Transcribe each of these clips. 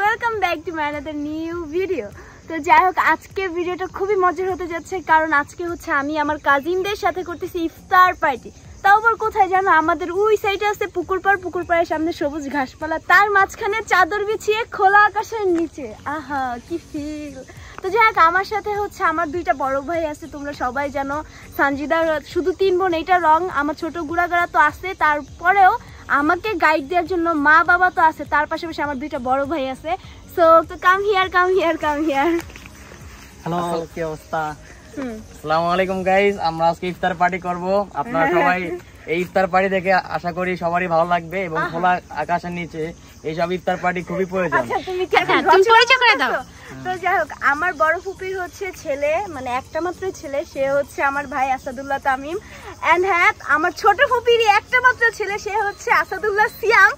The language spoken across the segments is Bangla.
ওয়েলকাম ব্যাক নিউ ভিডিও তো যাই হোক ভিডিওটা খুবই মজার হতে যাচ্ছে, কারণ আজকে হচ্ছে আমি আমার কাজিনদের সাথে করতেছি ইফতার পার্টি তাও আবার কোথায় আমাদের ওই সাইডে আছে পুকুর সামনে সবুজ ঘাসপালা। তার মাঝখানে চাদর বিছিয়ে খোলা আকাশের নিচে। আহা, কি ফিল তো যাই হোক, আমার সাথে হচ্ছে আমার দুইটা বড় ভাই আছে, তোমরা সবাই জানো। সানজিদার শুধু তিন বোন এইটা রং। আমার ছোট গুড়াগাড়া তো আছে, তারপরেও আমাকে গাইড দেওয়ার জন্য মা বাবা তো আছে তার পাশাপাশি আমার দুইটা বড় ভাই আছে। সো তো come here come here come here hello কি অবস্থা? হুম। আসসালামু আলাইকুম গাইস আমরা আজকে ইফতার পার্টি করব। আপনারা সবাই এই ইফতার পার্টি দেখে আশা করি সবারই ভালো লাগবে এবং খোলা আকাশের নিচে। এইসব ইফতার পার্টি খুবই প্রয়োজন। আচ্ছা তুমি কি এখন তুমি রচনা পরিচয় করে দাও। তো যাই হোক আমার বড় ফুপির হচ্ছে ছেলে মানে একটা মাত্র ছেলে সে হচ্ছে আমার ভাই আসাদুল্লাহ তামিম। এন্ড হ্যাঁ আমার ছোট ফুপিরই একটা মাত্র ছেলে সে হচ্ছে আসাদুল্লাহ সিয়াম।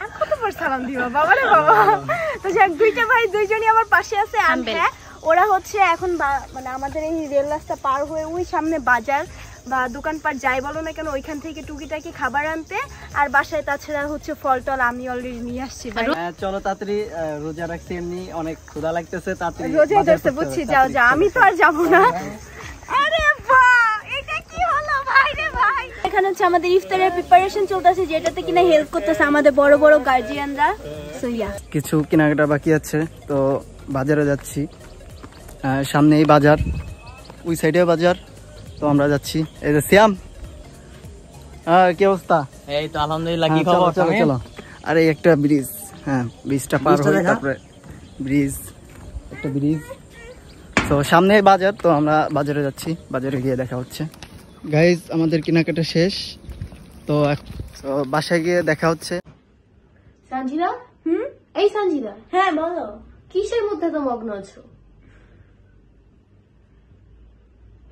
আর, কতবার সালাম দিবা বাবা রে বাবা। তো যাই হোক, দুইটা ভাই দুইজনই আমার পাশে আছে। And হ্যাঁ ওরা হচ্ছে এখন বা- মানে আমাদের এই রেল রাস্তা পার হয়ে ওই সামনে বাজার। বা দোকানপাট যাই বলো না কেন ওইখান থেকে টুকিটাকি খাবার আনতে আর বাসায় তাছাড়া হচ্ছে ফল টল আমি অলরেডি নিয়ে আসছি হ্যাঁ, চলো তাড়াতাড়ি রোজা রাখছি এমনি অনেক ক্ষুধা লাগতেছে তাড়াতাড়ি রোজা ধরছে বুঝছি যাও যাও আমি তো আর যাব না। আরে বাহ এটা কি হলো ভাই রে ভাই? এখানে হচ্ছে আমাদের ইফতারের প্রিপারেশন চলতেছে যেটাতে কিনা হেল্প করতেছে আমাদের বড় বড় গার্জিয়ানরা কিছু কেনাকাটা বাকি আছে তো বাজারে যাচ্ছি। সামনেই বাজার ওই সাইডে বাজার। তো আমরা যাচ্ছি। এই যে শ্যাম। আহ, কি অবস্থা? এই তো আলহামদুলিল্লাহ কি হ্যাঁ, চলো খবর চলো চলো। আর এই একটা ব্রিজ হ্যাঁ ব্রিজটা পার হয়ে তারপরে ব্রিজ একটা ব্রিজ তো সামনে বাজার তো আমরা বাজারে যাচ্ছি। বাজারে গিয়ে দেখা হচ্ছে। গাইজ আমাদের কেনাকাটা শেষ। তো তো বাসায় গিয়ে দেখা হচ্ছে। সঞ্জিদা হুম? এই সঞ্জিদা হ্যাঁ বলো। কিসের মধ্যে তো মগ্ন আছো?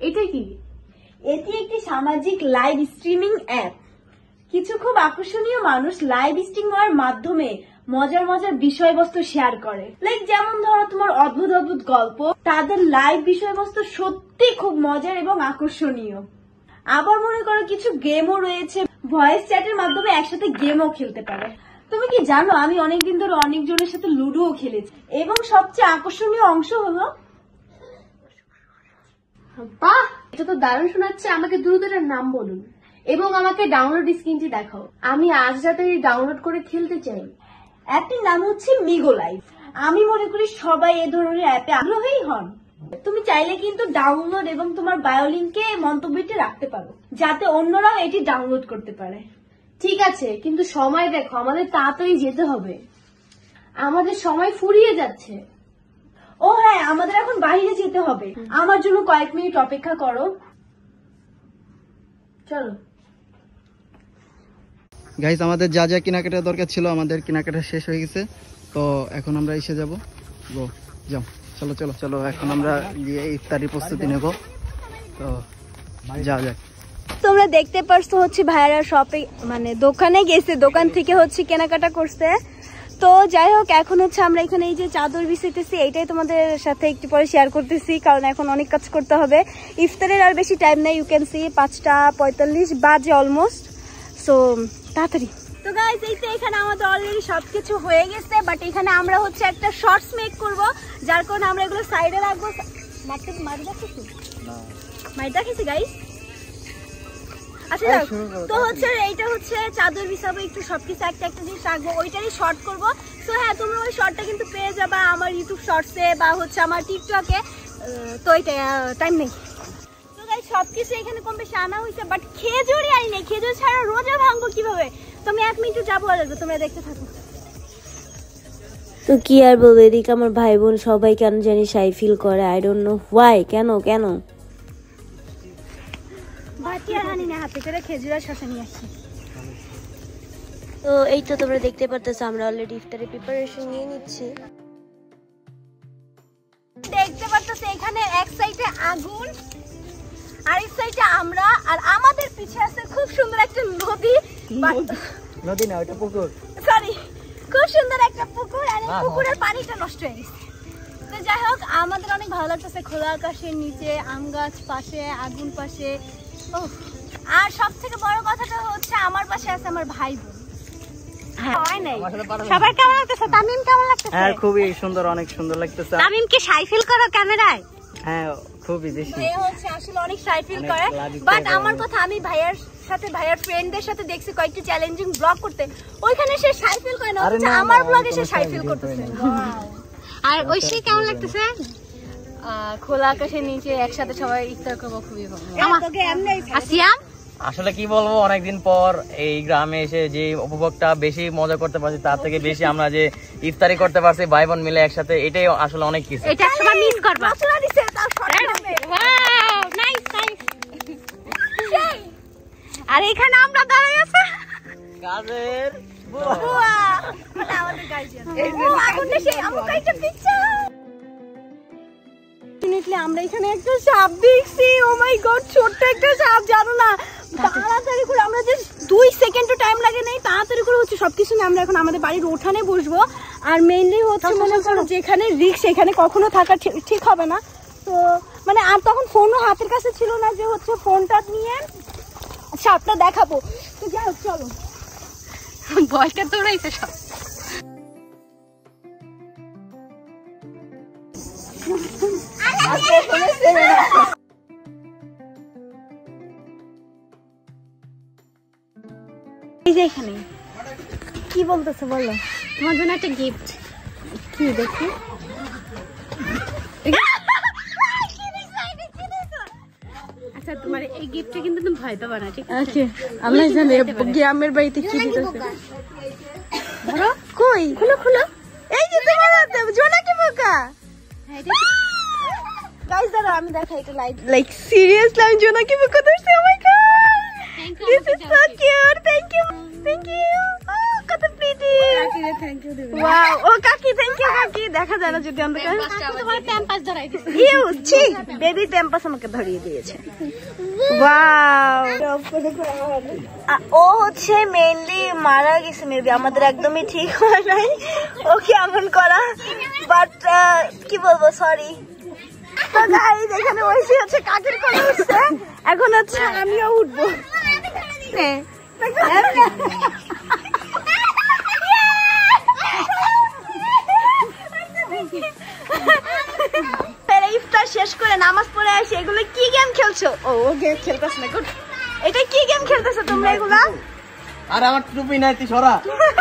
এটা কি? এটি একটি সামাজিক লাইভ স্ট্রিমিং অ্যাপ কিছু খুব আকর্ষণীয় মানুষ লাইভ স্ট্রিমার মাধ্যমে মজার মজার বিষয়বস্তু শেয়ার করে। লাইক যেমন ধরো তোমার অদ্ভুত অদ্ভুত গল্প, তাদের লাইভ বিষয়বস্তু সত্যি খুব মজার এবং আকর্ষণীয়। আবার মনে করো কিছু গেমও রয়েছে ভয়েস চ্যাটের মাধ্যমে একসাথে গেমও খেলতে পারে। তুমি কি জানো আমি অনেকদিন ধরে অনেকজনের সাথে লুডোও খেলেছি। এবং সবচেয়ে আকর্ষণীয় অংশ হলো বাহ, এটা তো দারুণ শোনাচ্ছে, আমাকে দ্রুত এটার নাম বলুন। এবং আমাকে ডাউনলোড স্ক্রিনটি দেখাও। আমি আজ রাতে ডাউনলোড করে খেলতে চাই। অ্যাপটির নাম হচ্ছে মিগো লাইফ আমি মনে করি সবাই এ ধরনের অ্যাপে আগ্রহী হন। তুমি চাইলে কিন্তু ডাউনলোড এবং তোমার বায়োলিংকে মন্তব্যটি রাখতে পারো, যাতে অন্যরাও এটি ডাউনলোড করতে পারে। ঠিক আছে, কিন্তু সময় দেখো, আমাদের তাড়াতাড়ি যেতে হবে। আমাদের সময় ফুরিয়ে যাচ্ছে। ও হ্যাঁ আমাদের এখন বাইরে যেতে হবে। আমার জন্য কয়েক মিনিট অপেক্ষা করো। চলো। গাইজ আমাদের যা যা কেনাকাটা দরকার ছিল আমাদের কেনাকাটা শেষ হয়ে গেছে। তো এখন আমরা এসে যাব। গো যাও। চলো চলো চলো এখন আমরা গিয়ে ইফতারি প্রস্তুতি নেব। তো যাও যাক। তোমরা দেখতে পারছ হচ্ছে ভাইয়ারা শপে মানে দোকানে গেছে দোকান থেকে হচ্ছে কেনাকাটা করছে। তো যাই হোক এখন হচ্ছে আমরা এখানে এই যে চাদর বিছাইতেছি এইটাই তোমাদের সাথে একটু পরে শেয়ার করতেছি কারণ এখন অনেক কাজ করতে হবে। ইফতারের আর বেশি টাইম নেই ইউ ক্যান সি পাঁচটা পঁয়তাল্লিশ বাজে অলমোস্ট সো তাড়াতাড়ি। তো গাইজ এই তো এখানে আমাদের অলরেডি সবকিছু হয়ে গেছে বাট এখানে আমরা হচ্ছে একটা শর্টস মেক করব যার কারণে আমরা এগুলো সাইডে রাখব। মাঠটা মারি রাখতেছি মারি রাখেছি গাইজ আচ্ছা তো হচ্ছে এইটা হচ্ছে চাদর বিছাবো একটু সবকিছু একটা একটা জিনিস রাখব ওইটারই শর্ট করব। তো হ্যাঁ তোমরা ওই শর্টটা কিন্তু পেয়ে যাবা আমার ইউটিউব শর্টসে বা হচ্ছে আমার টিকটকে তো ওইটা টাইম নেই। তো গাই সবকিছু এখানে কম বেশি আনা হয়েছে বাট খেজুরই আনি নেই। খেজুর ছাড়া রোজা ভাঙবো কীভাবে? তুমি এক মিনিট যাব আর তোমরা দেখতে থাকো। তো কি আর বলব এদিকে আমার ভাই বোন সবাই কেন জানি সাই ফিল করে আই ডোন্ট নো হোয়াই কেন কেন? বাটি আর আনি না হাতে করে খেজুর আর নিয়ে আসছি। তো এই তো তোমরা দেখতে পারতেছো আমরা অলরেডি ইফতারের প্রিপারেশন নিয়ে নিচ্ছি। দেখতে পারতেছে এখানে এক সাইডে আগুন আরেক সাইডে আমরা আর আমাদের পিছে আছে খুব সুন্দর একটা নদী। নদী? না ওটা পুকুর। সরি খুব সুন্দর একটা পুকুর আর এই পুকুরের পানিটা নষ্ট হয়ে গেছে। তো যাই হোক আমাদের অনেক ভালো লাগতেছে খোলা আকাশের নিচে আম গাছ পাশে আগুন পাশে আর সব থেকে বড় কথাটা হচ্ছে আমার পাশে আছে আমার ভাই বোন। হ্যাঁ। কেমন লাগতেছে? তামিম কেমন লাগতেছে? হ্যাঁ খুবই সুন্দর অনেক সুন্দর লাগতেছে। তামিম কি সাই ফিল করো ক্যামেরায়। হ্যাঁ খুবই বেশি। হচ্ছে আসলে অনেক সাই ফিল করে। বাট আমার কথা আমি ভাইয়ার সাথে ভাইয়ার ফ্রেন্ডদের সাথে দেখছি কয়েকটা চ্যালেঞ্জিং ব্লগ করতে। ওইখানে সে সাই ফিল করে না আমার আমি ব্লগে সে কোনো সাই ফিল করতেছে। আর ঐশী কেমন লাগতেছে? খোলা আকাশের নিচে একসাথে সবাই ইফতার করব খুবই ভালো। আসিয়াম? আসলে কি বলব অনেকদিন পর এই গ্রামে এসে যে উপভোগটা বেশি মজা করতে পারছি তার থেকে বেশি আমরা যে ইফতারি করতে পারছি ভাই বোন মিলে একসাথে এটাই আসলে অনেক কিছু। এটা একসময় মিস করবা। নাইস নাইস আর এখানে আমরা দাঁড়াই আছে। কাজের Definitely আমরা এখানে একটা সাপ দেখছি। ও মাই গড ছোট্ট একটা সাপ জানো না? তাড়াতাড়ি করে আমরা যে দুই সেকেন্ডও টাইম লাগে নাই তাড়াতাড়ি করে হচ্ছে সব কিছু নিয়ে আমরা এখন আমাদের বাড়ির উঠানে বসবো। আর মেইনলি হচ্ছে মনে করো যেখানে রিক্স সেখানে কখনো থাকা ঠিক- হবে না। তো মানে আর তখন ফোনও হাতের কাছে ছিল না যে হচ্ছে ফোনটা নিয়ে সাপটা দেখাবো। তো যাই হোক চলো। ভয়টা দৌড়াইছে সব। এই যে এখানে। কি বলতেছে বলো? তোমার জন্য একটা গিফট কি দেখি? আচ্ছা তোমার এই গিফটটা কিন্তু তুমি ভয় পাবা না ঠিক আল্লাহ জানে গ্রামের বাড়িতে কি দিতেছে? ধরো কই? খুলো খুলো। এই যে তোমার জোনাকি পোকা গাইস দাঁড়াও আমি দেখাই এটা লাইট লাইক সিরিয়াসলি আমি জোনাকি পোকা ধরছি? ও my god this is so cute thank you thank you কত প্রিটি থ্যাংক ইউ ওয়াও ও কাকি থ্যাংক ইউ কাকি। দেখা যায় না যদি অন্ধকার তোমার প্যাম্পাস ধরাই দিছে। ইউ ছি বেবি প্যাম্পাস আমাকে ধরিয়ে দিয়েছে। ওয়াও ও হচ্ছে মেইনলি মারা গেছে মেবি আমাদের একদমই ঠিক হয় নাই। ওকে এমন করা বাট কি বলব সরি তো গাইজ এখানে ওইসি হচ্ছে কাকের করে উঠছে। এখন হচ্ছে আমিও উঠবো। ইফতার শেষ করে নামাজ পড়ে আসে এগুলো কি গেম খেলছো? ও ও গেম খেলতেছ না গুড। এটা কি গেম খেলতেছো তোমরা এগুলা? আর আমার টুপি নাই তুই সরা।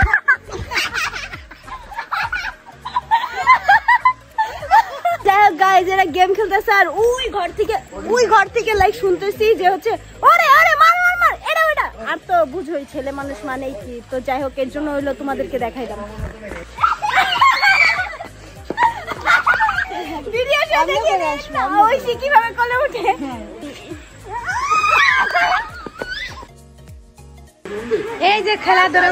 গাইজ এরা গেম খেলতেছে আর ওই ঘর থেকে ওই ঘর থেকে লাইক শুনতেছি যে হচ্ছে ওরে ওরে মার মার মার এটা ওটা আর তো বুঝোই ছেলে মানুষ মানেই কি? তো যাই হোক এর জন্য হইল তোমাদেরকে দেখাই দাম। কীভাবে কলে উঠে? এই যে খেলাধুলা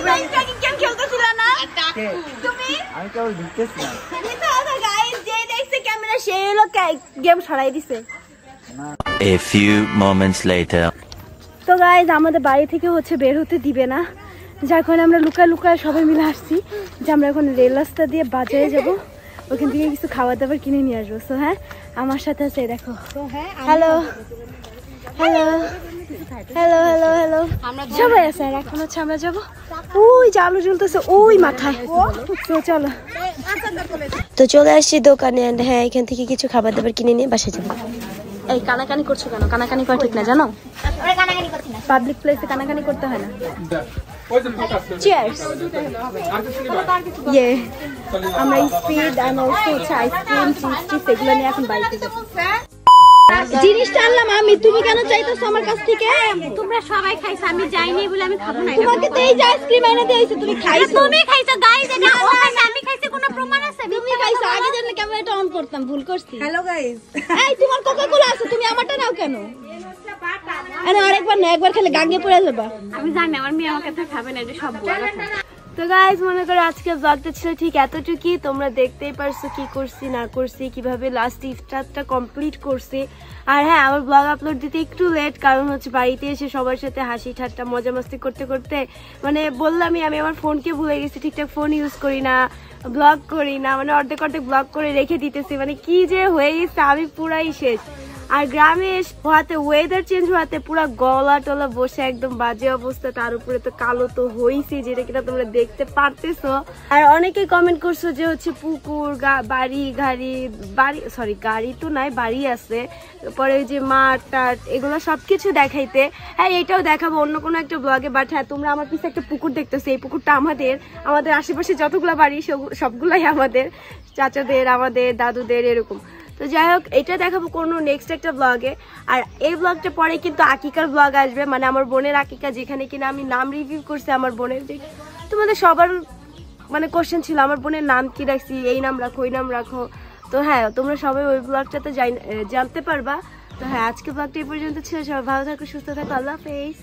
খেলতেছিল না? তুমি? আমি কেবল ঢুকতেছিলাম যে দেখছে হলো গেম সরাই দিছে। A few moments later. তো গাইজ আমাদের বাড়ি থেকে হচ্ছে বের হতে দিবে না। যার কারণে আমরা লুকায় লুকায় সবাই মিলে আসছি যে আমরা এখন রেল রাস্তা দিয়ে বাজারে যাব। ওখান থেকে কিছু খাবার দাবার কিনে নিয়ে আসব। সো হ্যাঁ আমার সাথে আছে দেখো। Hello hello hello hello hello সবাই আছে আর এখন হচ্ছে আমরা যাব। ওই যে আলো জ্বলতেছে ওই মাথায়। তো চলো। তো চলে আসছি দোকানে হ্যাঁ এখান থেকে কিছু খাবার দাবার কিনে নিয়ে বাসায় যাব। এই কানাকানি করছ কেন? কানাকানি করা ঠিক না জানো? পাবলিক প্লেসে কানাকানি করতে হয় না। ইয়ে আমরা স্পিড অ্যান্ড অলসো হচ্ছে আইসক্রিম চিপস টিপস এগুলো নিয়ে এখন বাড়িতে যাব। জিনিসটা আনলাম আমি তুমি কেন চাইতেছো আমার কাছ থেকে? তোমরা সবাই খাইছো আমি যাইনি বলে আমি খাব না তোমাকে তো এই যে আইসক্রিম এনে দিয়েছে তুমি খাইছো। তুমি খাইছো গাইস এটা আমি খাইছি কোনো প্রমাণ আছে খাইছো আগে জানলে ক্যামেরাটা অন করতাম ভুল করছি। হ্যালো গাইস এই তোমার কোকা কোলা আছে তুমি আমারটা নাও কেন? আরে আরেকবার না একবার খেলে গাঙ্গে পড়ে যাবা। আমি জানি আমার মেয়ে আমাকে তো খাবে না এটা সব তো গাইজ মনে করো আজকে ব্লগটা ছিল ঠিক এতটুকুই। তোমরা দেখতেই পারছ কি করছি না করছি কীভাবে লাস্ট ইফতারটা কমপ্লিট করছি। আর হ্যাঁ আমার ব্লগ আপলোড দিতে একটু লেট কারণ হচ্ছে বাড়িতে এসে সবার সাথে হাসি ঠাট্টা মজা মাস্তি করতে করতে মানে বললামই আমি আমার ফোনকে ভুলে গেছি ঠিকঠাক ফোন ইউজ করি না। ব্লগ করি না মানে অর্ধেক অর্ধেক ব্লগ করে রেখে দিতেছি মানে কি যে হয়ে গেছে, আমি পুরাই শেষ। আর গ্রামে হওয়াতে ওয়েদার চেঞ্জ হওয়াতে পুরো গলা টলা বসে একদম বাজে অবস্থা, তার উপরে তো কালো তো হইছে যেটা কিনা তোমরা দেখতে পারতেছো। আর অনেকে কমেন্ট করছ যে হচ্ছে পুকুর বাড়ি, গাড়ি, বাড়ি সরি গাড়ি তো নাই, বাড়ি আছে। পরে ওই যে মাঠ, টাট, এগুলো সব কিছু দেখাইতে। হ্যাঁ এটাও দেখাবো, অন্য কোনো একটা ব্লগে বাট হ্যাঁ তোমরা আমার পিছে একটা পুকুর দেখতেছো, এই পুকুরটা আমাদের আমাদের আশেপাশে যতগুলো বাড়ি সব- সবগুলাই আমাদের, চাচাদের, আমাদের, দাদুদের, এরকম। তো যাই হোক, এটা দেখাবো কোনো নেক্সট একটা ব্লগে আর এই ব্লগটা পরে কিন্তু আকিকার ব্লগ আসবে। মানে আমার বোনের আকিকা, যেখানে কিনা আমি নাম রিভিউ করছি আমার বোনের। যে তোমাদের সবার মানে কোশ্চেন ছিল, আমার বোনের নাম কি রাখছি, এই নাম রাখো, ওই নাম রাখো। তো হ্যাঁ তোমরা সবাই ওই ব্লগটাতে জানতে পারবা। তো হ্যাঁ আজকে ব্লগটা এই পর্যন্ত ছিল। সবাই ভালো থাকো, সুস্থ থাকো। আল্লাহ হাফেজ।